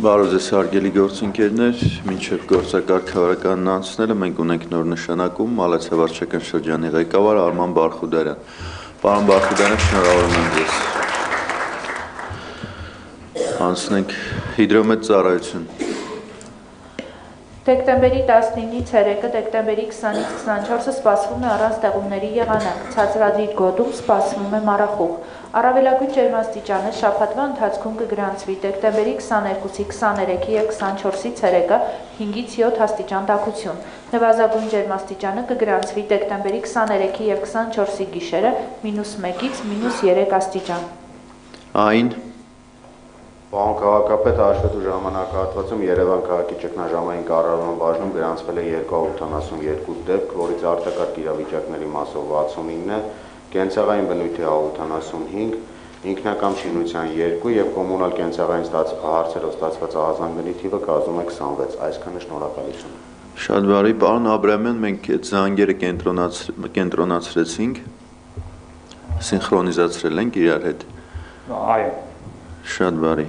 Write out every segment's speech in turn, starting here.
Բարև ձեզ հարգելի գործընկերներ, մինչև գործակարգ հավաքականն անցնելը մենք ունենք նոր նշանակում Մալացիա վարչական շրջանի ղեկավար Արման Բարխուդարյան։ Պարոն Բարխուդարյան, շնորհավորում եմ ձեզ։ Անցնենք հիդրոմետ ծառայություն։ Դեկտեմբերի 19-ի ցերեկը դեկտեմբերի 20-ից 24-ը սպասվում է առանց տեղումների եղանակ։ Ցածրադիր գոտում սպասվում է մարախուղ։ Առավելագույն ջերմաստիճանը շաբաթվա ընթացքում կգրանցվի դեկտեմբերի 22-ի 23-ի եւ 24-ի ցերեկը 5-ից 7 աստիճան տաքություն։ Նվազագույն ջերմաստիճանը կգրանցվի դեկտեմբերի 23-ի եւ 24-ի գիշերը -1-ից -3 աստիճան։ Այն Պարոն քաղաքապետ, հաշվետու ժամանակահատվածում Երևան քաղաքի ճգնաժամային կառավարման բաժնում գրանցվել է 272 դեպք, որից արտակարգ իրավիճակների մասով 69 է, կենցաղային բնույթի 185, ինքնակամ շինության 2 եւ կոմունալ կենցաղային ստաց հարցերով ստացված ահազանգների թիվը կազմում է 26։ Այսքանը շնորհակալություն։ Շատ բարի, պարոն Աբրամյան, մենք այդ զանգերը կենտրոնաց կենտրոնացրեցինք, սինխրոնիզացրել ենք իրար հետ։ Այո։ Շատ բարի։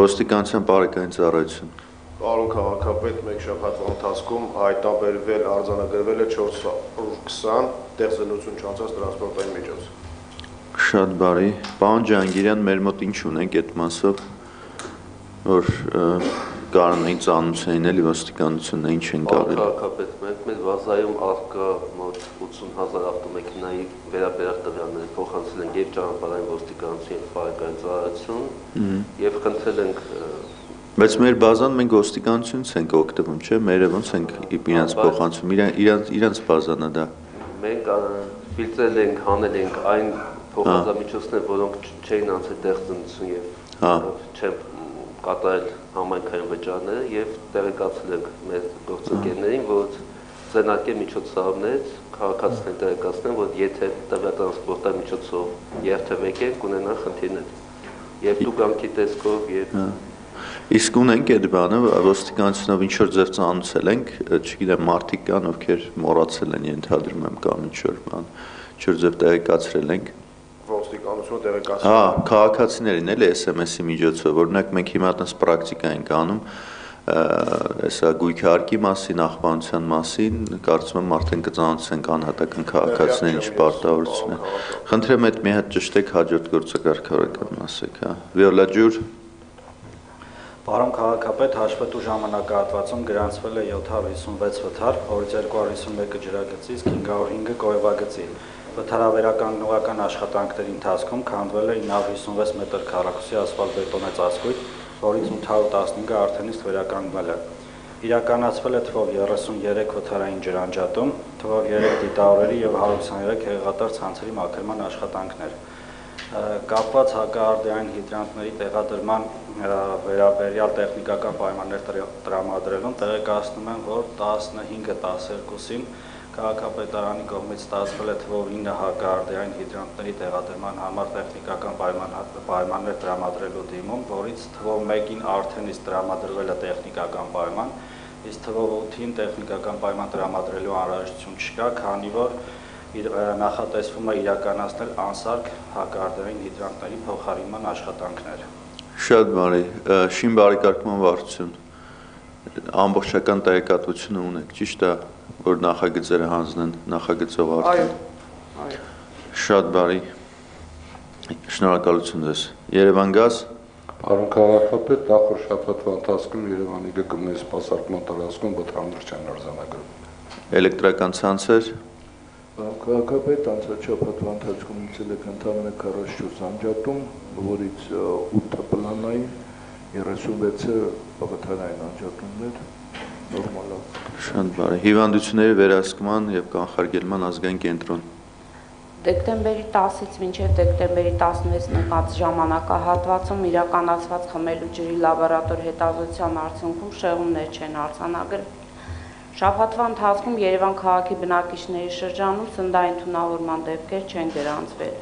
Ոստիկանության բարեկային ծառայություն։ Պարոն քաղաքապետ, մեկ շաբաթվա ընթացքում հայտնաբերվել արձանագրվել է 420 տեղզնություն չանցած տրանսպորտային միջոց։ Շատ բարի։ Պարոն Ջանգիրյան, մեր մոտ ինչ ունենք այդ մասով, որ կանոնային ծանուցային էլի ոստիկանությունը ինչ են Պարոն կարել։ քաղաքապետ, մենք մեր վազայում արկա մոտ 80000 ավտոմեքենայի վերաբերյալ տվյալները փոխանցել ենք եւ ճանապարհային ոստիկանություն եւ բարեկային ծառայություն եւ խնդրել ենք Բայց մեր բազան մենք ոստիկանությունից ենք օգտվում, չէ՞։ Մերը ոնց ենք իրանց փոխանցում, իրան իրանց իրանց բազան է դա։ մենք ֆիլտրել ենք, հանել ենք այն փոխանցամիջոցները, որոնք չէին անցել տեղտնություն եւ Հա։ չեն կատարել համայնքային վճարները եւ տեղեկացրել ենք մեր գործընկերներին, որ ձեռնարկե միջոցառումներից քաղաքացիներին տեղեկացնեն, որ եթե տվյալ տրանսպորտային միջոցով երթևեք են, կունենան խնդիրներ։ Եվ դուքանքի տեսքով եւ Իսկ ունենք այդ բանը, ոստիկանությունով ինչ որ ձև ծանուցել ենք, չգիտեմ, մարդիկ կան, ովքեր մոռացել են, ենթադրում եմ կամ ինչ որ բան, ինչ որ ձև տեղեկացրել ենք։ Ոստիկանությունը տեղեկացրել Հա, քաղաքացիներին էլի SMS-ի միջոցով, օրինակ մենք հիմա այդպես պրակտիկա ենք անում, հեսա գույքարկի մասին, աղբանության մասին, կարծում եմ արդեն կծանոթացենք անհատական քաղաքացիներին ինչ պարտավորություն է։ Խնդրեմ այդ մի հատ ճշտեք հաջորդ գործակարգավորական ասեք, հա։ Վիոլա ջուր, Պարոն քաղաքապետ, հաշվետու ժամանակահատվածում գրանցվել է 756 վթար, որից 251-ը ջրագծից, 505-ը կոևագծի։ Վթարավերականգնողական աշխատանքների ընթացքում քանդվել է 956 մետր քառակուսի ասֆալտբետոնե ծածկույթ, որից 815-ը արդեն իսկ վերականգնվել է։ Իրականացվել է թվով 33 վթարային ջրանջատում, թվով 3 դիտավորերի եւ 123 հեղեղատար ցանցերի մաքրման աշխատանքներ։ կապված հակաարդեային հիդրանտների տեղադրման վերաբերյալ տեխնիկական պայմաններ տրա- տրամադրելուն տեղեկացնում եմ, որ 15-12-ին քաղաքապետարանի կողմից ստացվել է թվով 9 հակաարդեային հիդրանտների տեղադրման համար տեխնիկական պայման- պայմաններ տրամադրելու դիմում, որից թվով 1-ին արդեն իսկ տրամադրվել է տեխնիկական պայման, իսկ թվով 8-ին տեխնիկական պայման տրամադրելու անհրաժեշտություն չկա, քանի որ նախատեսվում է իրականացնել անսարք հակարդային հիդրանտների փոխարինման աշխատանքներ։ շատ բարի, շին բարեկարգման վարչություն։ Ամբողջական տեղեկատվությունը ունեք, ճիշտ է, որ նախագծերը հանձնեն նախագծող արդեն։ Այո։ Շատ բարի։ Շնորհակալություն ձեզ։ Երևան գազ, Պարոն քաղաքապետ, նախորդ շաբաթվա ընթացքում Երևանի ԳԿՄ-ի սպասարկման տարածքում բթամներ չեն արձանագրվում։ էլեկտրական ցանցեր, քաղաքապետ, անցած շաբաթվա ընթացքում ունեցել եք ընդամենը 44 անջատում, որից 8-ը պլանային, 36-ը բավականային անջատումներ, նորմալ է։ շատ բարի։ Հիվանդությունների վերահսկման եւ կանխարգելման ազգային կենտրոն։ Դեկտեմբերի 10-ից մինչև դեկտեմբերի 16-ն ընկած ժամանակահատվածում իրականացված խմելու ջրի լաբորատոր հետազոտության արդյունքում շեղումներ չեն արձանագրվել։ Շաբաթվա ընթացքում Երևան քաղաքի բնակիչների շրջանում սննդային թունավորման դեպքեր չեն գրանցվել։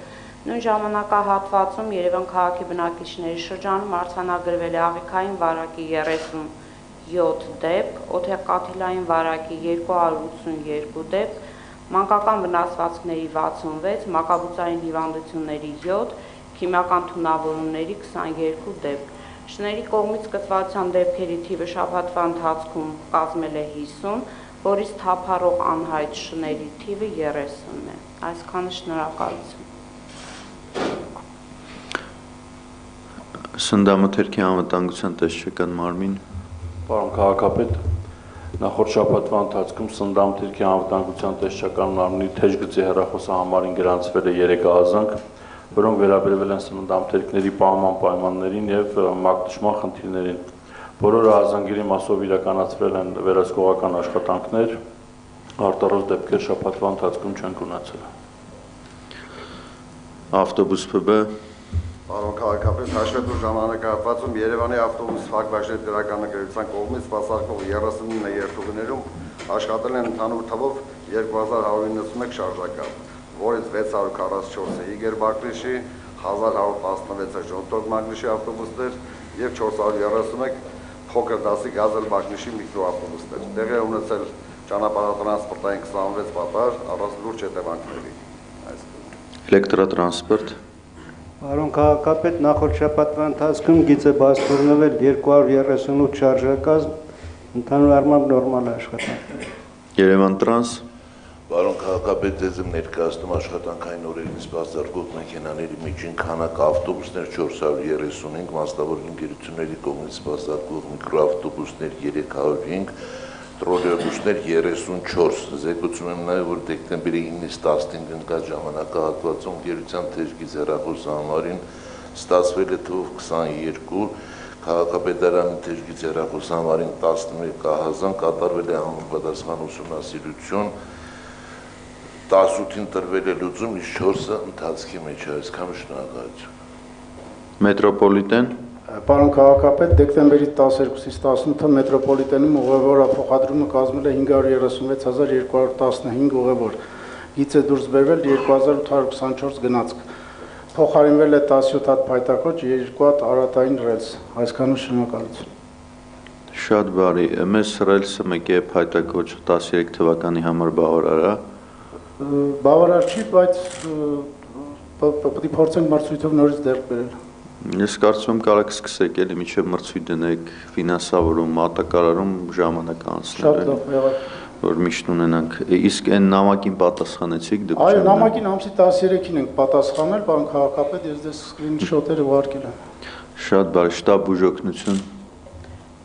Նույն ժամանակահատվածում Երևան քաղաքի բնակիչների շրջանում արձանագրվել է աղիքային վարակի 37 դեպք, օթեկաթիլային վարակի 282 դեպք, մանկական վնասվածքների 66, մակաբուծային հիվանդությունների 7, քիմիական թունավորումների 22 դեպք։ Շների կողմից կծվածության դեպքերի թիվը շաբաթվա ընթացքում կազմել է 50, որից թափառող անհայտ շների թիվը 30 է։ Այսքանը շնորհակալություն։ Սնդամթերքի անվտանգության տեսչական մարմին Պարոն քաղաքապետ, նախորդ շաբաթվա ընթացքում Սնդամթերքի անվտանգության տեսչական մարմնի թեժգծի հեռախոսահամարին գրանցվել է 3 ահազանգ, որոնք վերաբերվել են սննդամթերքների պահման պայմաններին եւ մակնշման խնդիրներին։ Բոլոր ահազանգերի մասով իրականացվել են վերահսկողական աշխատանքներ, արտարոց դեպքեր շաբաթվա ընթացքում չեն ունեցել։ ավտոբուս ՓԲ Պարոն քաղաքապետ, հաշվետու ժամանակահատվածում Երևանի ավտոբուս ֆակվաշներ դրականագրության կողմից սպասարկող 39 երթուղիներում աշխատել են ընդհանուր թվով 2191 շարժակապ, որից 644-ը Իգեր Բակրիշի, 1116-ը Ժոնտոկ Մագնիշի ավտոբուսներ եւ 431 փոքր դասի Գազել Բակնիշի միկրոավտոբուսներ։ Տեղի ունեցել ճանապարհատրանսպորտային 26 պատար առանց լուրջ հետևանքների։ Այսպես էլեկտրատրանսպորտ Պարոն քաղաքապետ, նախորդ շաբաթվա ընթացքում գիծը բաց թողնվել 238 շարժակազմ, ընդհանուր առմամբ նորմալ աշխատանք։ Երևան տրանս Պարոն քաղաքապետ, ձեզ եմ ներկայացնում աշխատանքային օրերին սպասարկող մեքենաների միջին քանակ ավտոբուսներ 435, մասնավոր ընկերությունների կողմից սպասարկող միկրոավտոբուսներ 305, տրոլեյբուսներ 34։ Զեկուցում եմ նաև, որ դեկտեմբերի 9-ից 15 ընկած ժամանակահատվածում գերության թեժգի զերախոսահամարին ստացվել է թվով 22, քաղաքապետարանի թեժգի զերախոսահամարին 11 կահազան կատարվել է համապատասխան ուսումնասիրություն, 18-ին տրվել է լուծում, իսկ 4-ը ընթացքի մեջ է, այսքան շնորհակալություն։ մետրոպոլիտեն Պարոն քաղաքապետ, դեկտեմբերի 12-ից 18-ը մետրոպոլիտենում ուղևոր փոխադրումը կազմել է 536215 ուղևոր։ Գիծը դուրս բերվել 2824 գնացք։ Փոխարինվել է 17 հատ փայտակոչ, 2 հատ արատային ռելս։ Այսքանը շնորհակալություն։ շատ բարի մեզ ռելսը մեկ է փայտակոչ 13 թվականի համար բավարար է Բավարար չի, բայց պետք է փորձենք մրցույթով նորից դեռ բերել։ Ես կարծում եմ կարող եք սկսեք էլի միջև մրցույթ դնեք ֆինանսավորում, մատակարարում ժամանակ անցնել։ Շատ լավ եղավ։ որ միշտ ունենանք։ Իսկ այն նամակին պատասխանեցիք դուք։ Այո, նամակին ամսի 13-ին ենք պատասխանել, պարոն քաղաքապետ, ես դες սկրինշոթերը ուղարկել եմ։ Շատ բարի, շտաբ բուժօգնություն։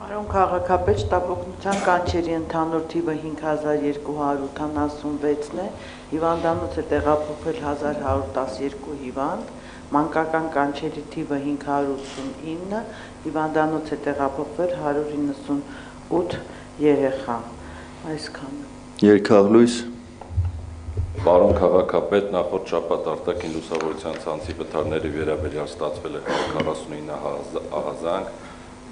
Պարոն քաղաքապետ, շտաբօգնության կանչերի ընդհանուր թիվը 5286-ն է, հիվանդանոց է տեղափոխել 1112 հիվանդ, մանկական կանչերի թիվը 589, հիվանդանոց է տեղափոխվել 198 երեխա։ Այսքանը։ Երկաղլույս Պարոն քաղաքապետ, նախորդ շաբաթ արտաքին լուսավորության ցանցի վթարների վերաբերյալ ստացվել է 49 ահազ- ահազանգ,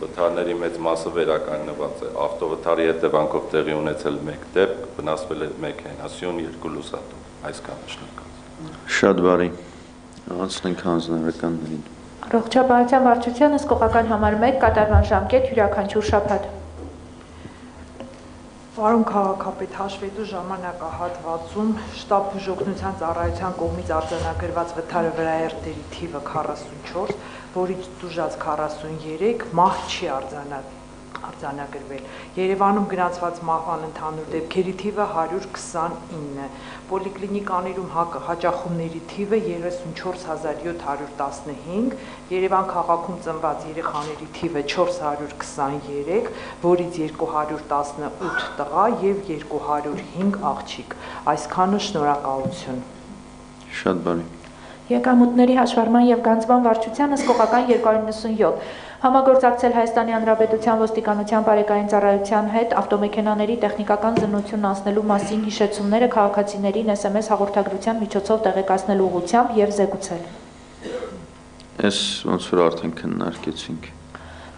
վթարների մեծ մասը վերականգնված է։ Ավտովթարի հետևանքով տեղի ունեցել 1 դեպք, վնասվել է 1 հենասյուն, 2 լուսատու։ Այսքանը շնորհակալ։ շատ բարի։ Անցնենք հանձնարարականներին։ Առողջապահության վարչության հսկողական համար 1 կատարման ժամկետ յուրաքանչյուր շաբաթ։ Պարոն քաղաքապետ հաշվետու ժամանակահատվածում շտաբ բուժօգնության ծառայության կողմից արձանագրված վթարը վրաերտերի թիվը 44, որից դուժած 43, մահ չի արձանագրվել արձանագրվել։ Երևանում գրանցված մահվան ընդհանուր դեպքերի թիվը 129, պոլիկլինիկաներում հաճախումների թիվը 34715, Երևան քաղաքում ծնված երեխաների թիվը 423, որից 218 տղա եւ 205 աղջիկ։ Այսքանը շնորհակալություն։ Շատ բարի։ Եկամուտների հաշվառման եւ գանձման վարչության հսկողական 297 համագործակցել Հայաստանի Հանրապետության ոստիկանության բարեկային ծառայության հետ ավտոմեքենաների տեխնիկական զննությունն անցնելու մասին հիշեցումները քաղաքացիներին SMS հաղորդագրության միջոցով տեղեկացնելու ուղղությամբ եւ զեկուցել։ Այս ոնց որ արդեն քննարկեցինք։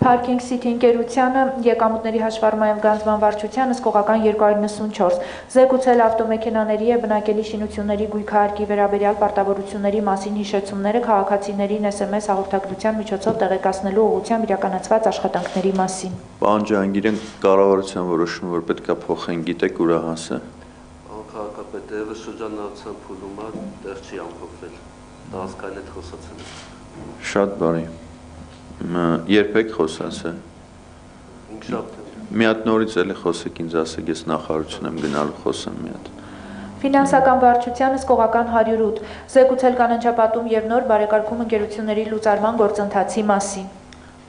Parking City ընկերությանը եկամուտների հաշվառման գանձման վարչության հսկողական 294 զեկուցել ավտոմեքենաների եւ բնակելի շինությունների գույքահարկի վերաբերյալ պարտավորությունների մասին հիշեցումները քաղաքացիներին SMS հաղորդագրության միջոցով տեղեկացնելու ուղղությամբ իրականացված աշխատանքների մասին։ Պարոն Ջահանգիրյան կառավարության որոշում որ պետքա փոխեն, գիտեք ուրա հասը։ Պարոն քաղաքապետ, դեպի շրջանառության փուլումը դեռ չի ամփոփվել։ Դա հասկային հետ խոսացել եմ։ Շատ բարի։ Երբեք խոսած է։ Ինքշաբթ Մի հատ նորից էլի խոսեք ինձ ասեք, ես նախարարություն եմ գնալու խոսեմ մի հատ։ Ֆինանսական վարչության հսկողական 108 զեկուցել կանաչապատում եւ նոր բարեկարգում ընկերությունների լուծարման գործընթացի մասին։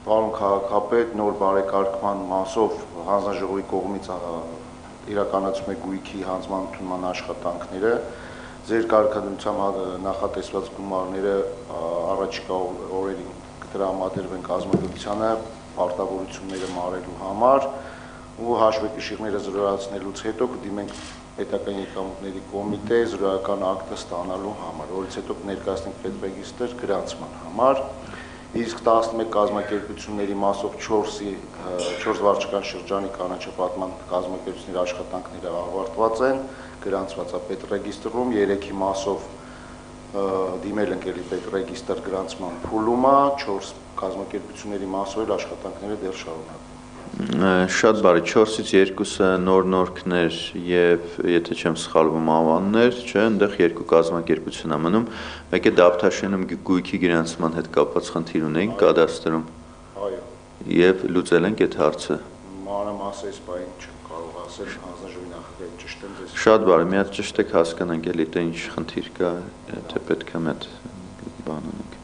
Պարոն քաղաքապետ, նոր բարեկարգման մասով հանձնաժողովի կողմից իրականացում է գույքի հանձնման ընդունման աշխատանքները ձեր կարգադրությամբ նախատեսված գումարները առաջիկա օրերին կտրամադրվեն կազմակերպությանը պարտավորությունները մարելու համար ու հաշվեկշիռները զրոյացնելուց հետո կդիմենք պետական եկամուտների կոմիտե զրոյական ակտը ստանալու համար, որից հետո կներկայացնենք պետրեգիստր գրանցման համար իսկ 11 կազմակերպությունների մասով 4-ի 4 վարչական շրջանի կանաչապատման կազմակերպությունների աշխատանքները ավարտված են, գրանցված է պետրեգիստրում, 3-ի մասով դիմել ենք էլի պետրեգիստր գրանցման փուլումա, 4 կազմակերպությունների մասով աշխատանքները դեռ շարունակվում Շատ բարի 4-ից 2-ը նոր նորքներ եւ եթե չեմ սխալվում ավաններ, չէ, այնտեղ երկու կազմակերպություն է մնում։ Մեկը Դավթաշենում գույքի գրանցման հետ կապված խնդիր ունեին կադաստրում։ Այո։ Եւ լուծել ենք այդ հարցը։ Մանրամասից բայն չեմ կարող ասել հանձնաժողովի նախագահին ճշտեմ ձեզ։ Շատ բարի, մի հատ ճշտեք հասկանանք էլի դա ինչ խնդիր կա, թե պետք է մետ բան ունենք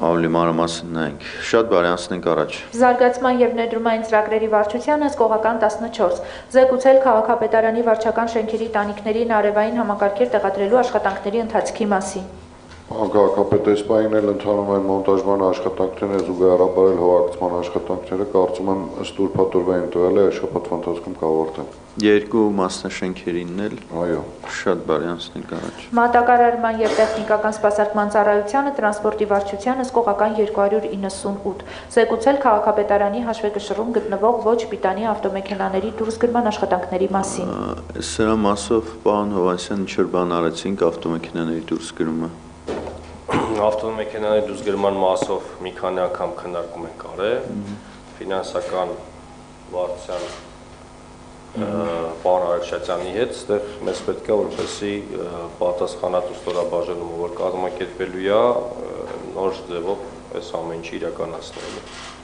ավելի մանրամասն նայենք։ Շատ բարի անցնենք առաջ։ Զարգացման եւ ներդրումային ծրագրերի վարչությանը սկողական 14։ Զեկուցել քաղաքապետարանի վարչական շենքերի տանիքներին արևային համակարգեր տեղադրելու աշխատանքների ընթացքի մասին։ Քաղաքապետեսպային էլ ընթանում են մոնտաժման աշխատանքները, զուգահեռաբար էլ հողակցման աշխատանքները, կարծում եմ ըստ ուրփաթորվային տվել է շփոթվա ընթացքում կավարտեն։ Երկու մասնաշենքերինն էլ։ Այո։ Շատ բարի անցնենք առաջ։ Մատակարարման եւ տեխնիկական սպասարկման ծառայությանը տրանսպորտի վարչությանը սկողական 298։ Զեկուցել քաղաքապետարանի հաշվեկշռում գտնվող ոչ պիտանի ավտոմեքենաների դուրսգրման աշխատանքների մասին։ Սրա մասով պարոն Հովանեսյան ինչ որ բան արեցինք ավտոմեքենաների դուրսգրումը ավտոմեքենաների դուսգրման մասով մի քանի անգամ քննարկում ենք արել ֆինանսական վարչության պարոն Արաքշացյանի հետ, այդտեղ մեզ պետք է որպեսի պատասխանատու ստորաբաժանումը, որ կազմակերպելու է, նոր ձևով այս ամեն ինչը իրականացնելու։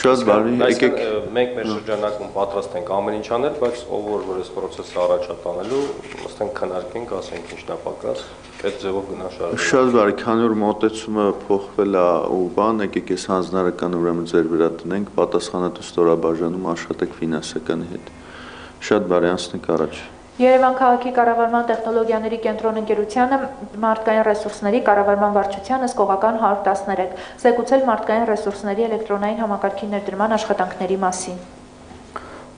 Շատ բարի, եկեք մենք մեր շրջանակում պատրաստ ենք ամեն ինչ անել, բայց ով որ որ այս process-ը առաջատանելու, ըստ ենք քննարկենք, ասենք ինչն է պակաս, այդ ձևով գնա շարունակենք։ Շատ բարի, քանի որ մոտեցումը փոխվել է ու բան, եկեք այս հանձնարարական ուրեմն ձեր վրա տնենք, պատասխանատու ստորաբաժանում աշխատեք ֆինանսականի հետ։ Շատ բարի, անցնենք առաջ։ Երևան քաղաքի կառավարման տեխնոլոգիաների կենտրոն ընկերությանը մարդկային ռեսուրսների կառավարման վարչությանը սկողական 113 զեկուցել մարդկային ռեսուրսների էլեկտրոնային համակարգի ներդրման աշխատանքների մասին։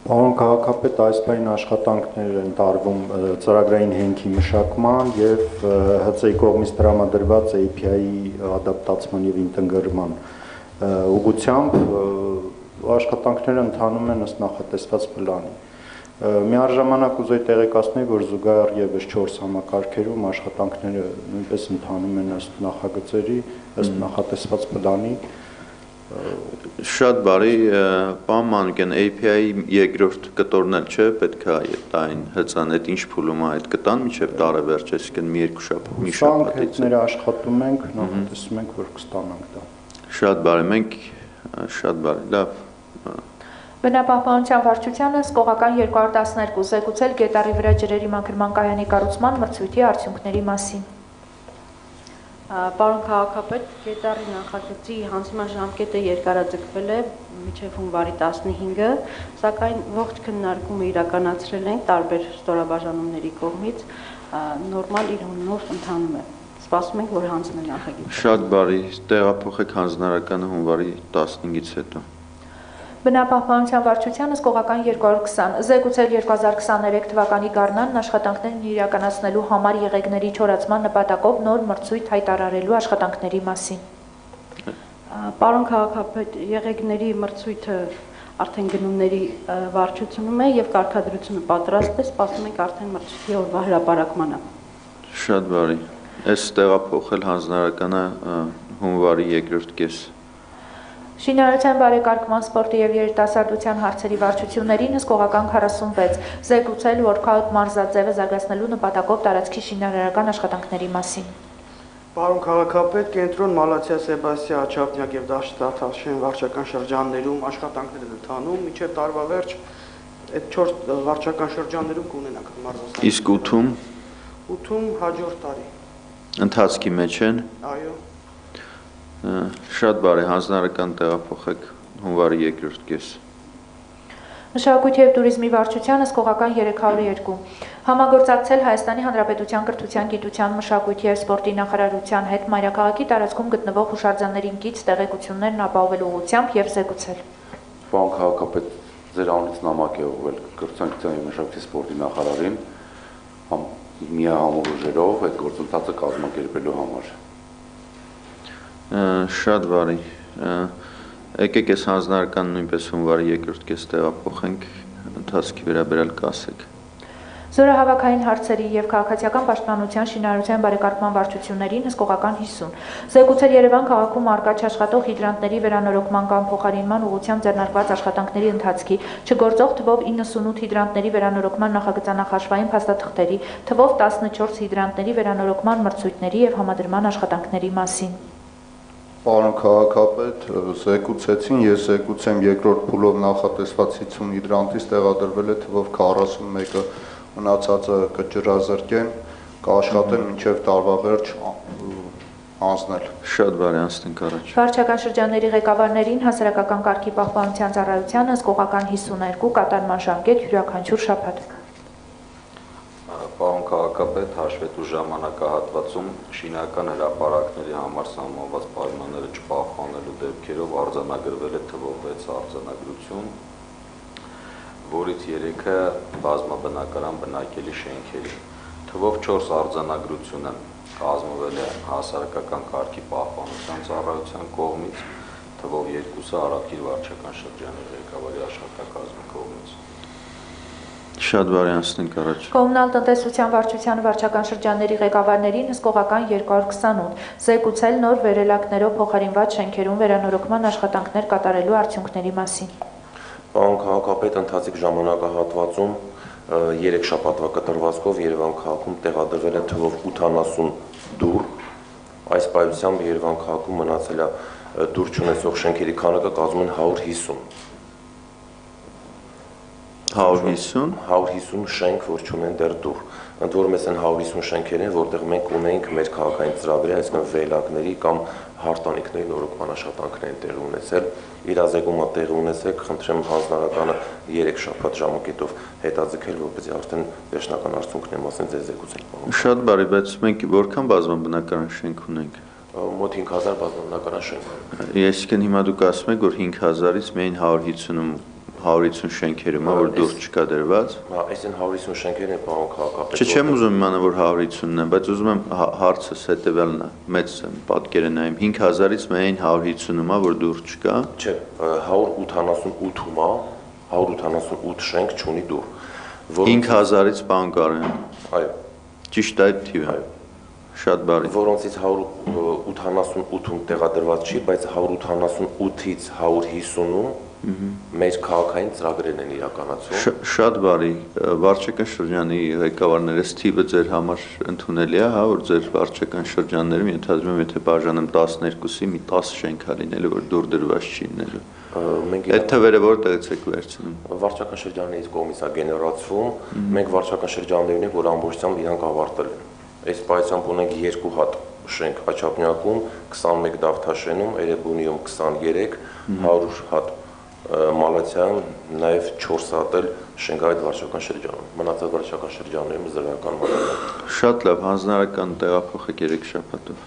Պարոն քաղաքապետ, այս բային աշխատանքներ են տարվում ծրագրային հենքի մշակման եւ ՀՑ-ի կողմից տրամադրված API-ի ադապտացման եւ ինտեգրման ուղղությամբ աշխատանքները ընթանում են ըստ նախատեսված պլանի։ Միաժամանակ ուզեի տեղեկացնել, որ զուգահեռ եւս 4 համակարգերում աշխատանքները նույնպես ընթանում են ըստ նախագծերի, ըստ նախատեսված պլանի։ Շատ բարի, Մանուկյան, API-ի երկրորդ կտորն էլ չէ, պետք է այն հծան, այդ ինչ փուլում է այդ կտան միջև տարեվերջ, այսինքն մի երկու շաբաթ, մի շաբաթից։ Հետները աշխատում ենք, նախատեսում ենք, որ կստանանք դա։ Շատ բարի, մենք շատ բարի, լավ Բնապահպանության վարչությանը սկողական 212 զեկուցել գետարի վրա ջրերի մաքրման կայանի կառուցման մրցույթի արդյունքների մասին։ Պարոն քաղաքապետ, գետարի նախագծի հանձնման ժամկետը երկարաձգվել է մինչև հունվարի 15-ը, սակայն ողջ քննարկումը իրականացրել ենք տարբեր ստորաբաժանումների կողմից, նորմալ իր հունով ընթանում է սպասում ենք, որ հանձնեն նախագիծը։ Շատ բարի, տեղափոխեք հանձնարարականը հունվարի 15-ից հետո։ Բնապահպանության վարչությանը սկողական 220 զեկուցել 2023 թվականի գարնանն աշխատանքներն իրականացնելու համար եղեգների չորացման նպատակով նոր մրցույթ հայտարարելու աշխատանքների մասին։ Պարոն քաղաքապետ, եղեգների մրցույթը արդեն գնումների վարչությունում է եւ կարգադրությունը պատրաստ է, սպասում ենք արդեն մրցույթի օրվա հրապարակմանը։ Շատ բարի։ Այս տեղափոխել հանձնարարականը հունվարի 2-րդ կես Շինարարության բարեկարգման սպորտի եւ երիտասարդության հարցերի վարչություններին հսկողական 46 զեկուցել, Քաուտ մարզաձևը զարգացնելու նպատակով տարածքի շինարարական աշխատանքների մասին։ Պարոն քաղաքապետ, կենտրոն Մալացիա Սեբաստիա Աչափնյակ եւ Դաշտաթ Աշեն վարչական շրջաններում աշխատանքներ են ընթանում, միջև տարվա վերջ այդ 4 վարչական շրջաններում կունենանք մարզասարան։ Իսկ ութում 8-ում հաջորդ տարի։ ընթացքի մեջ են։ Այո։ Շատ բարի, հանձնարարական տեղափոխեք հունվարի 2-րդ կես։ Մշակույթի եւ туриզմի վարչությանը սկողական 302 համագործակցել Հայաստանի Հանրապետության կրթության, գիտության, մշակույթի եւ սպորտի նախարարության հետ Մայրաքաղաքի տարածքում գտնվող հուշարձաններին գից տեղեկություններն ապահովելու ուղղությամբ եւ զեկուցել։ Պարոն քաղաքապետ, ձեր անունից նամակ է ուղղվել կրթության, գիտության եւ մշակույթի սպորտի նախարարին համ միահամուռ ուժերով այդ գործընթացը կազմակերպելու համար։ Ա, Շատ բարի։ Եկեք այս հանձնարարական նույնպես հունվարի 2-րդ կես տեղափոխենք ընթացքի վերաբերյալ կասեք։ Զորահավաքային հարցերի եւ քաղաքացիական պաշտպանության շինարարության բարեկարգման վարչություններին հսկողական 50։ Զեկուցել Երևան քաղաքում արկա աշխատող հիդրանտների վերանորոգման կամ փոխարինման ուղղությամբ ձեռնարկված աշխատանքների ընթացքի չգործող թվով 98 հիդրանտների վերանորոգման նախագծանախաշվային փաստաթղթերի, թվով 14 հիդրանտների վերանորոգման մրցույթների եւ համադրման աշխատանքների մասին։ Պարոն քաղաքապետ, զեկուցեցին, ես զեկուցեմ երկրորդ փուլով նախատեսված 50 հիդրանտից տեղադրվել է թվով 41-ը մնացածը կջրազրկեն, կաշխատեն մինչև տարվա վերջ անցնել։ Շատ բարի անցնենք առաջ։ Վարչական շրջանների ղեկավարներին հասարակական կարգի պահպանության ծառայությանը հսկողական 52 կատարման ժամկետ յուրաքանչյուր շաբաթ։ Պարոն քաղաքապետ, հաշվետու ժամանակահատվածում շինական հրապարակների համար սահմանված պայմանները չպահպանելու դեպքերով արձանագրվել է թվով 6 արձանագրություն, որից 3-ը բազմաբնակարան բնակելի շենքերի։ Թվով 4 արձանագրությունը կազմվել է հասարակական կարգի պահպանության ծառայության կողմից, թվով 2-ը Արաքիր վարչական շրջանի ղեկավարի աշխատակազմի կողմից։ Շատ բարի անցնենք առաջ։ Կոմունալ տնտեսության վարչության վարչական շրջանների ղեկավարներին հսկողական 228 զեկուցել նոր վերելակներով փոխարինված շենքերում վերանորոգման աշխատանքներ կատարելու արդյունքների մասին։ Պարոն քաղաքապետ, ընթացիկ ժամանակահատվածում 3 շաբաթվա կտրվածքով Երևան քաղաքում տեղադրվել է թվով 80 դուռ։ Այս պայությամբ Երևան քաղաքում մնացել է դուռ չունեցող շենքերի քանակը կազմում են 150։ 150 150 շենք, որ չունեն դեռ դուռ։ Ընդ որում էս են 150 շենքեր են, որտեղ մենք ունենք մեր քաղաքային ծրագրի, այսինքն վելակների կամ հարտանիքների նորոգման աշխատանքներ են տեղի ունեցել։ Իրազեկումը տեղի ունեցեք, խնդրեմ հանձնարարականը 3 շաբաթ ժամկետով հետաձգել, որպեսզի արդեն վերջնական արդյունքների մասին ձեզ զեկուցենք։ Շատ բարի, բայց մենք որքան բազմաբնակարան շենք ունենք։ Մոտ 5000 բազմաբնակարան շենք։ Այսինքն հիմա դուք ասում եք, որ 5000-ից միայն 150-ում 150 շենքերում է որ դուրս չկա դրված։ Հա, այսին 150 շենքերն են պարոն քաղաքապետ։ Չէ, չեմ ուզում իմանալ որ 150-ն է, բայց ուզում եմ հա- հարցս հետեւյալն է։ Մեծ պատկերը նայեմ 5000-ից միայն 150-ում է որ դուրս չկա։ Չէ, 188-ում է, 188 шենք չունի դուր։ 5000-ից բան կարեն։ Այո։ Ճիշտ է այդ թիվը։ Այո։ Շատ բարի։ Որոնցից 188-ում տեղադրված չի, բայց 188-ից 150-ում մեր քաղաքային ծրագրերն են իրականացում։ Շատ բարի։ Վարչական շրջանի ղեկավարներս թիվը ձեր համար ընդունելի է, հա, որ ձեր վարչական շրջաններում ենթադրում եմ, եթե բաժանեմ 12-ի մի 10 շենք է լինելու, որ դուր դրված չի լինելու։ Մենք այդ թվերը որտեղից եք վերցնում։ Վարչական շրջաններից կողմից է գեներացվում։ Մենք վարչական շրջաններն ենք, որ ամբողջությամբ իրանք ավարտել են։ Այս պայծամբ ունենք երկու հատ շենք Աչափնյակում, 21 Դավթաշենում, Էրեբունիում 23, 100 հատ Մալացիան նաև 4 հատ էլ Շենգայիդ վարչական շրջանում։ Մնացած վարչական շրջաններում զրոյական մոդելն Շատ լավ, հանձնարարական տեղափոխեք 3 շաբաթով։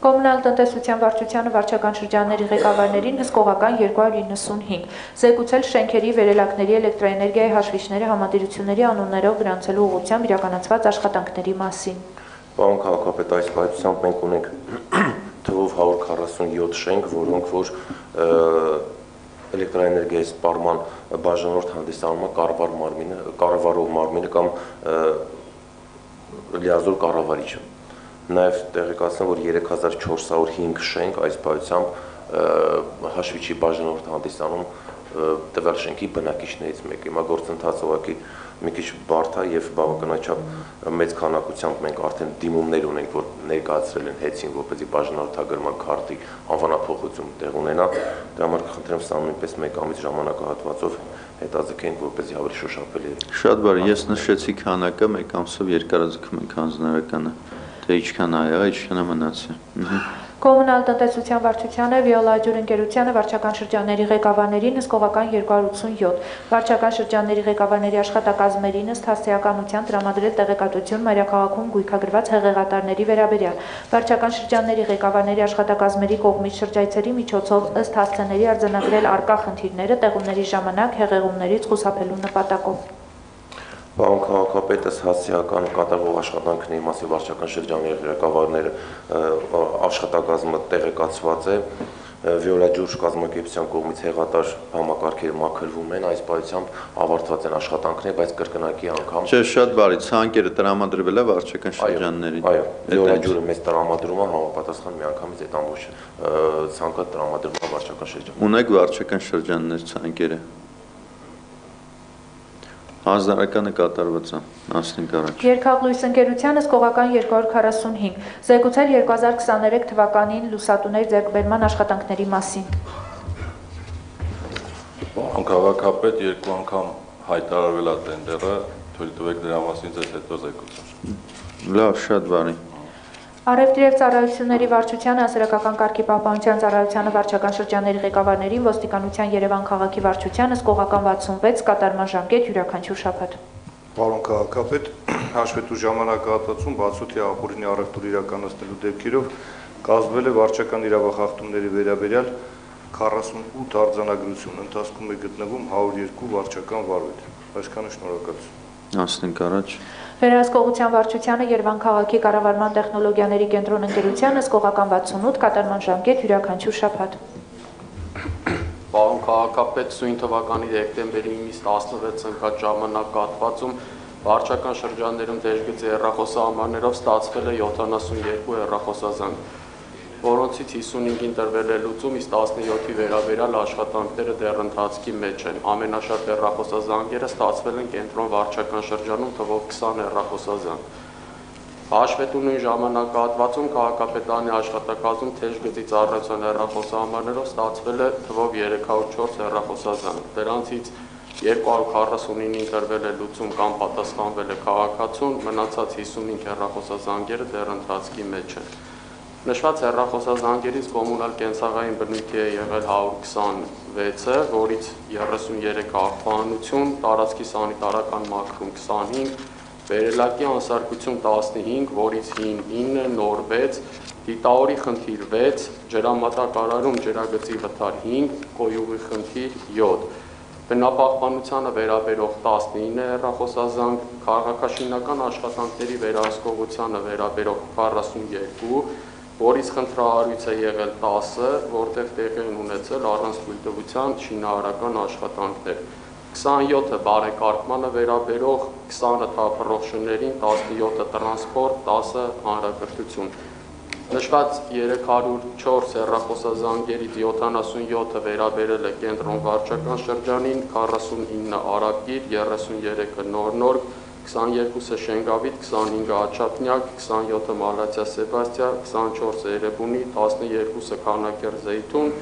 Կոմունալ տնտեսության վարչությանը վարչական շրջանների ղեկավարներին հսկողական 295 զեկուցել շենքերի վերելակների էլեկտրոէներգիայի հաշվիչների համադրությունների անուններով գրանցելու ուղղությամբ իրականացված աշխատանքների մասին։ Պարոն քաղաքապետ, այս պայծությամբ մենք ունենք թվով 147 շենք, որոնք որ էլեկտրոէներգիայի սպառման բաժանորդ հանդիսանում է կառավար մարմինը, կառավարող մարմինը կամ լիազոր կառավարիչը։ Նաև տեղեկացնեմ, որ 3405 շենք այս պայծությամբ հաշվիչի բաժանորդ հանդիսանում տվյալ շենքի բնակիչներից մեկը։ Հիմա գործընթացը ուղղակի մի քիչ բարդ է եւ բավականաչափ մեծ քանակությամբ մենք արդեն դիմումներ ունենք, որ ներկայացրել են հեծին, որպեսզի բաժանորդագրման քարտի անվանափոխություն տեղ ունենա։ Դրա համար կխնդրեմ սա նույնպես մեկ ամիս ժամանակահատվածով հետաձգենք, որպեսզի ավելի շոշափելի Շատ բարի, ես նշեցի քանակը, մեկ ամսով երկարաձգում ենք հանձնարարականը, թե ինչքան ա եղա, ինչքան է մնացել։ Ահա Կոմունալ տնտեսության վարչությանը Վիոլա ջուր ընկերությանը վարչական շրջանների ղեկավարներին հսկողական 287, վարչական շրջանների ղեկավարների աշխատակազմերին ըստ հասարակականության տրամադրել տեղեկատվություն մայրաքաղաքում գույքագրված հեղեղատարների վերաբերյալ։ Վարչական շրջանների ղեկավարների աշխատակազմերի կողմից շրջայցերի միջոցով ըստ հասցեների արձանագրել արկա խնդիրները տեղումների ժամանակ հեղեղումներից խուսափելու նպատակով։ Պարոն քաղաքապետս հասցեական կատարվող աշխատանքների մասի վարչական շրջանների ղեկավարները աշխատակազմը տեղեկացված է Վիոլա ջուրջ կազմակերպության կողմից հեղատար համակարգերը մաքրվում են, այս պայությամբ ավարտված են աշխատանքները, բայց կրկնակի անգամ Չէ, շատ բարի, ցանկերը տրամադրվել է վարչական շրջաններին։ Այո, Վիոլա ջուրը մեծ տրամադրում է համապատասխան միանգամից այդ ամբողջ ցանկը տրամադրվում է վարչական շրջան։ Ունեք վարչական շրջաններ ցանկերը։ Հանձնարարականը կատարված է 15 առաջ։ Երկհաղլույս ընկերությանը սկողական 245, զեկուցել 2023 թվականին լուսատուներ ձեռքբերման աշխատանքների մասին։ Պարոն քաղաքապետ, երկու անգամ հայտարարվել է տենդերը, թույլ տվեք դրա մասին ձեզ հետո զեկուցեմ։ Լավ, շատ բարի։ Արևտրի եւ ծառայությունների վարչությանը հասարակական կարգի պահպանության ծառայությանը վարչական շրջանների ղեկավարներին ոստիկանության Երևան քաղաքի վարչությանը սկողական 66 կատարման ժամկետ յուրաքանչյուր շաբաթ։ Պարոն քաղաքապետ, հաշվետու ժամանակահատվածում բացօթյա ապօրինի առևտուր իրականացնելու դեպքերով կազմվել է վարչական իրավախախտումների վերաբերյալ 48 արձանագրություն, ընթացքում է գտնվում 102 վարչական վարույթ։ Այսքանը շնորհակալություն։ Անցնենք առաջ։ Վերահսկողության վարչությանը Երևան քաղաքի կառավարման տեխնոլոգիաների կենտրոն ընկերությանը սկողական 68 կատարման ժամկետ յուրաքանչյուր շաբաթ։ Պարոն քաղաքապետ, սույն թվականի դեկտեմբերի 9-ից 16 ընկած ժամանակահատվածում վարչական շրջաններում դերգծի հեռախոսահամարներով ստացվել է 72 հեռախոսազանգ, որոնցից 55-ին տրվել է լուծում, իսկ 17-ի վերաբերյալ աշխատանքները դեռ ընթացքի մեջ են։ Ամենաշատ հեռախոսազանգերը ստացվել են կենտրոն վարչական շրջանում թվով 20 հեռախոսազանգ։ Հաշվետու նույն ժամանակահատվածում քաղաքապետարանի աշխատակազմում թեժ գծի ծառայության հեռախոսահամարներով ստացվել է թվով 304 հեռախոսազանգ։ Դրանցից 249-ին տրվել է լուծում կամ պատասխանվել է քաղաքացուն, մնացած 55 հեռախոսազանգերը դեռ ընթացքի մեջ են։ Նշված հեռախոսազանգերից կոմունալ կենցաղային բնույթի է եղել 126-ը, որից 33 աղբանություն, տարածքի սանիտարական մաքրում 25, վերելակի անսարկություն 15, որից 9, նոր 6, դիտաորի խնդիր 6, ջրամատակարարում ջրագծի վթար 5, կոյուղի խնդիր 7, բնապահպանությանը վերաբերող 19 հեռախոսազանգ, քաղաքաշինական աշխատանքների վերահսկողությանը վերաբերող 42, որից խնդրահարույց է եղել 10-ը, որտեղ տեղի են ունեցել առանց թույլտվության շինարարական աշխատանքներ։ 27-ը բարեկարգմանը վերաբերող 20-ը թափռողջներին, 17-ը տրանսպորտ, 10-ը հանրակրթություն։ Նշված 304 հեռախոսազանգերից 77-ը վերաբերել է կենտրոն վարչական շրջանին, 49-ը Արաբգիր, 33-ը Նոր-Նորգ, 22-ը Շենգավիթ, 25-ը Աչափնյակ, 27-ը Մալացիա Սեբաստիա, 24-ը Երևունի, 12-ը Քանակեր Զեյթուն,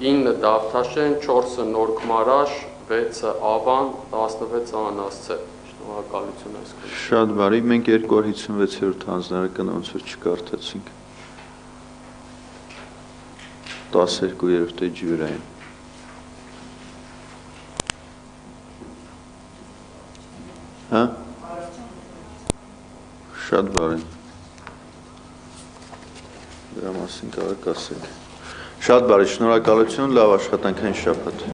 9-ը Դավթաշեն, 4-ը Նորք Մարաշ, 6-ը Ավան, 16-ը Անասցե։ Շնորհակալություն այսքան։ Շատ բարի, մենք 256-րդ հանձնարարականը ոնց որ չկարդացինք։ 12-րդ էջի վրային։ Հա? Շատ բարի։ Դրա մասին կարող եք ասել։ Շատ բարի, շնորհակալություն, լավ աշխատանքային շաբաթ։